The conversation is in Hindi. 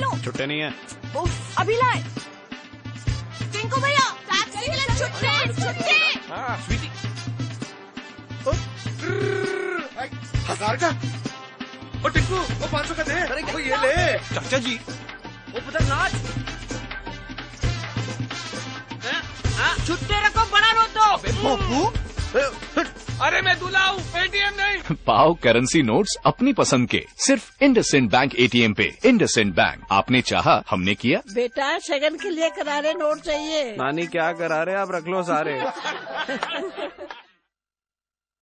लूँ। छुट्टे नहीं है। उफ, अभी लाए। टिंकू भैया टैक्सी के लिए छुट्टे छुट्टे। हाँ स्वीटी। हज़ार का। ओ टिक्कू वो पाँच सौ का दे। अरे वो ये ले। चाचा जी। वो पुत्र नाच छुट्टे रखो बड़ा रो तो अरे मैं दूल्हा हूँ पाओ करेंसी नोट्स अपनी पसंद के। सिर्फ़ इंडसेंड बैंक एटीएम पे। इंडसेंड बैंक आपने चाहा हमने किया। बेटा शगन के लिए करारे नोट चाहिए। नानी क्या करा रहे आप रख लो सारे।